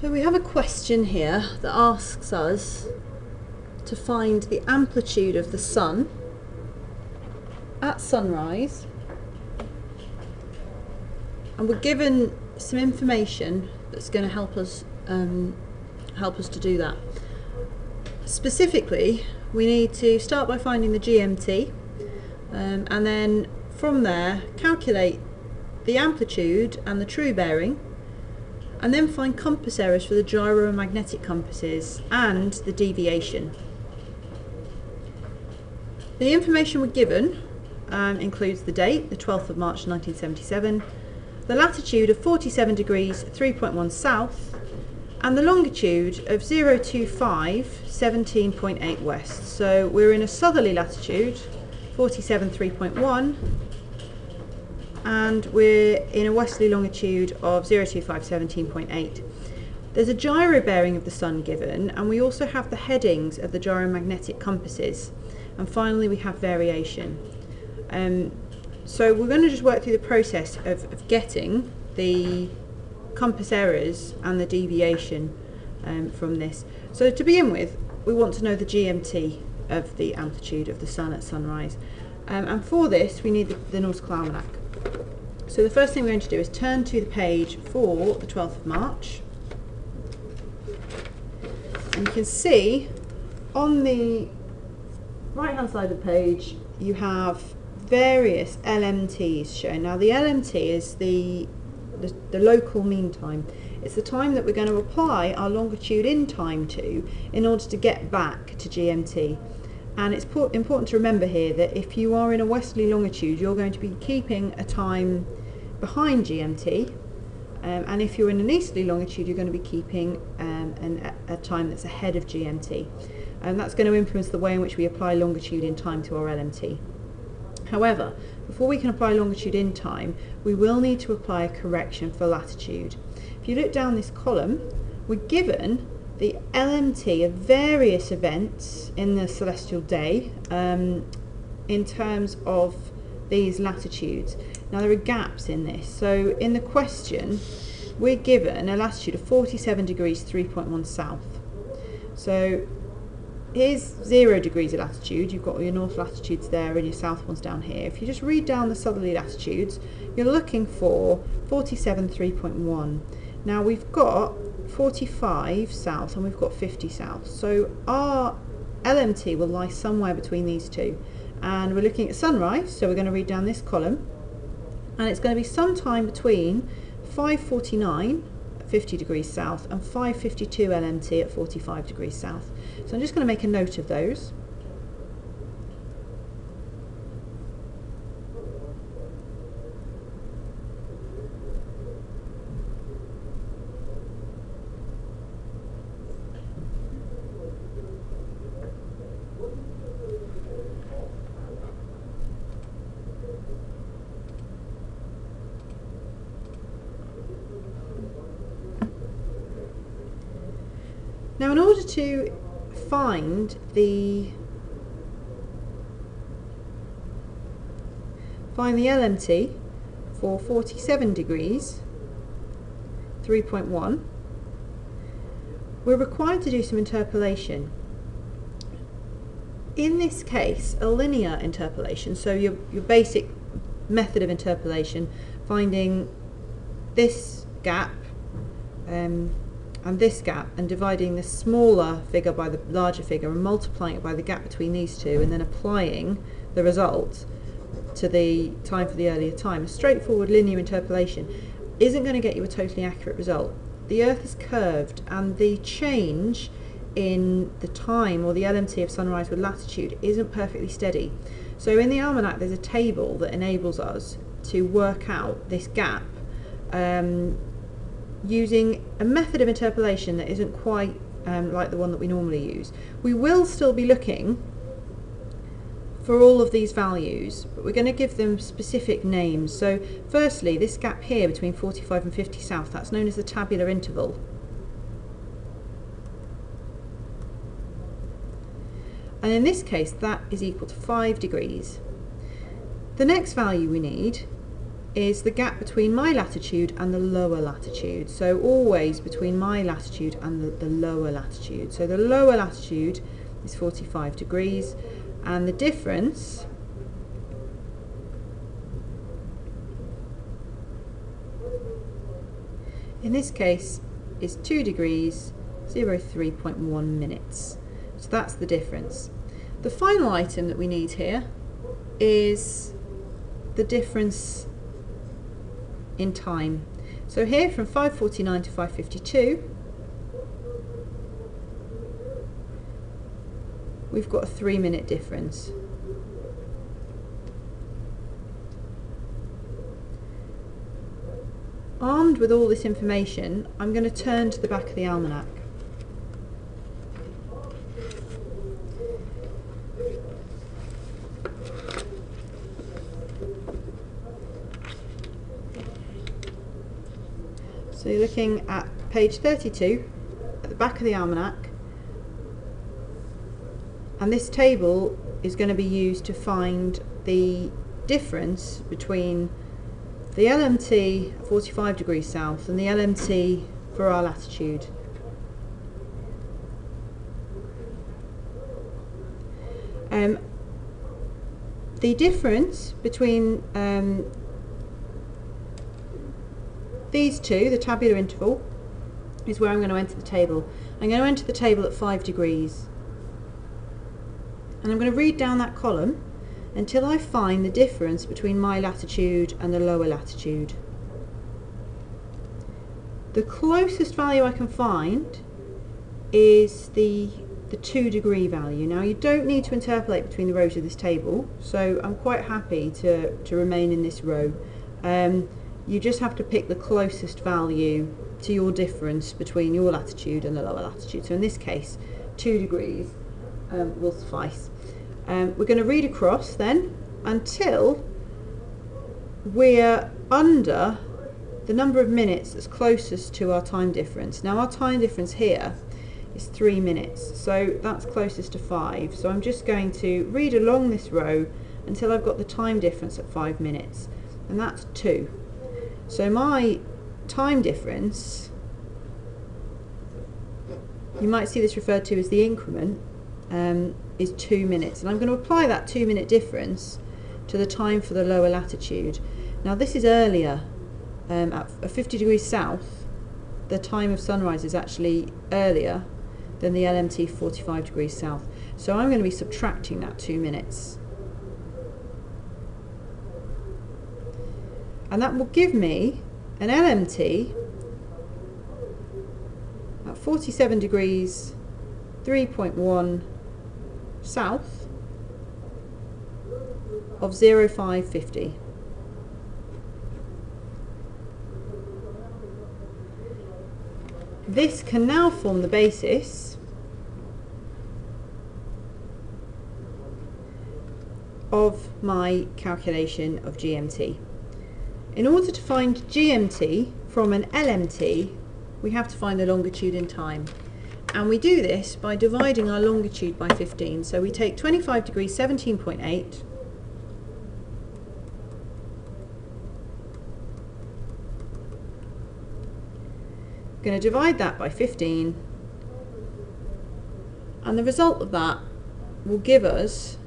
So we have a question here that asks us to find the amplitude of the sun at sunrise and we're given some information that's going to help us um, help us to do that. Specifically, we need to start by finding the GMT um, and then from there calculate the amplitude and the true bearing and then find compass errors for the gyro and magnetic compasses and the deviation. The information we're given um, includes the date, the 12th of March 1977, the latitude of 47 degrees 3.1 south, and the longitude of 025 17.8 west. So we're in a southerly latitude, 47 3.1, and we're in a westerly longitude of 025 17.8. There's a gyro bearing of the sun given, and we also have the headings of the gyromagnetic compasses. And finally, we have variation. Um, so we're going to just work through the process of, of getting the compass errors and the deviation um, from this. So to begin with, we want to know the GMT of the amplitude of the sun at sunrise. Um, and for this, we need the, the Nautical Almanac. So the first thing we're going to do is turn to the page for the 12th of March. And you can see on the right hand side of the page you have various LMTs shown. Now the LMT is the, the, the local mean time. It's the time that we're going to apply our longitude in time to in order to get back to GMT. And it's important to remember here that if you are in a westerly longitude, you're going to be keeping a time behind GMT. Um, and if you're in an easterly longitude, you're going to be keeping um, an, a time that's ahead of GMT. And that's going to influence the way in which we apply longitude in time to our LMT. However, before we can apply longitude in time, we will need to apply a correction for latitude. If you look down this column, we're given the LMT of various events in the celestial day um, in terms of these latitudes. Now there are gaps in this. So in the question, we're given a latitude of 47 degrees 3.1 south. So here's zero degrees of latitude. You've got your north latitudes there and your south ones down here. If you just read down the southerly latitudes, you're looking for 47 3.1. Now we've got 45 south and we've got 50 south. So our LMT will lie somewhere between these two. And we're looking at sunrise, so we're going to read down this column and it's going to be sometime between 549 at 50 degrees south and 552 LMT at 45 degrees south. So I'm just going to make a note of those. Now in order to find the find the LMT for 47 degrees 3.1 we're required to do some interpolation. In this case a linear interpolation so your, your basic method of interpolation finding this gap um, and this gap and dividing the smaller figure by the larger figure and multiplying it by the gap between these two and then applying the result to the time for the earlier time. A straightforward linear interpolation isn't going to get you a totally accurate result. The Earth is curved and the change in the time or the LMT of sunrise with latitude isn't perfectly steady. So in the almanac there's a table that enables us to work out this gap um, using a method of interpolation that isn't quite um, like the one that we normally use. We will still be looking for all of these values, but we're going to give them specific names. So firstly, this gap here between 45 and 50 south, that's known as the tabular interval. And in this case, that is equal to 5 degrees. The next value we need is the gap between my latitude and the lower latitude. So always between my latitude and the, the lower latitude. So the lower latitude is 45 degrees and the difference in this case is 2 degrees 03.1 minutes. So that's the difference. The final item that we need here is the difference in time. So here from 5.49 to 5.52 we've got a three minute difference. Armed with all this information, I'm going to turn to the back of the almanac. So you're looking at page 32 at the back of the almanac and this table is going to be used to find the difference between the LMT 45 degrees south and the LMT for our latitude. Um, the difference between um, these two, the tabular interval, is where I'm going to enter the table. I'm going to enter the table at 5 degrees. And I'm going to read down that column until I find the difference between my latitude and the lower latitude. The closest value I can find is the the 2 degree value. Now you don't need to interpolate between the rows of this table so I'm quite happy to, to remain in this row. Um, you just have to pick the closest value to your difference between your latitude and the lower latitude. So in this case 2 degrees um, will suffice. Um, we're going to read across then until we're under the number of minutes that's closest to our time difference. Now our time difference here is three minutes, so that's closest to five. So I'm just going to read along this row until I've got the time difference at five minutes, and that's two. So my time difference, you might see this referred to as the increment, um, is two minutes. And I'm going to apply that two minute difference to the time for the lower latitude. Now this is earlier, um, at 50 degrees south, the time of sunrise is actually earlier than the LMT 45 degrees south. So I'm going to be subtracting that two minutes. And that will give me an LMT at 47 degrees 3.1 south of 0550. This can now form the basis of my calculation of GMT. In order to find GMT from an LMT, we have to find the longitude in time. And we do this by dividing our longitude by 15. So we take 25 degrees 17.8 going to divide that by 15 and the result of that will give us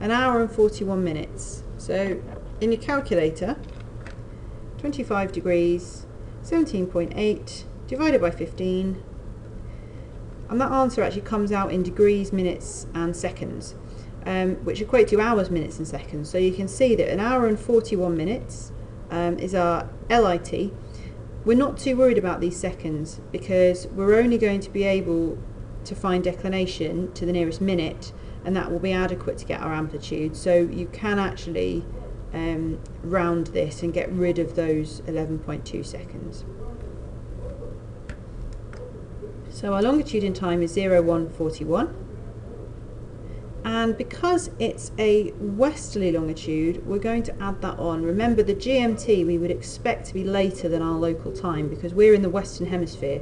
an hour and 41 minutes so in your calculator 25 degrees, 17.8 divided by 15 and that answer actually comes out in degrees, minutes and seconds um, which equate to hours, minutes and seconds. So you can see that an hour and 41 minutes um, is our LIT. We're not too worried about these seconds because we're only going to be able to find declination to the nearest minute and that will be adequate to get our amplitude. So you can actually um, round this and get rid of those 11.2 seconds. So our longitude in time is 0141 and because it's a westerly longitude we're going to add that on. Remember the GMT we would expect to be later than our local time because we're in the western hemisphere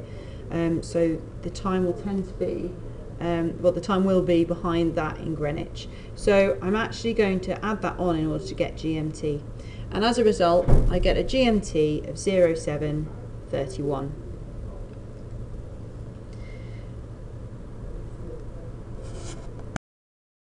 um, so the time will tend to be um, the time will be behind that in Greenwich. So I'm actually going to add that on in order to get GMT. And as a result, I get a GMT of 0731.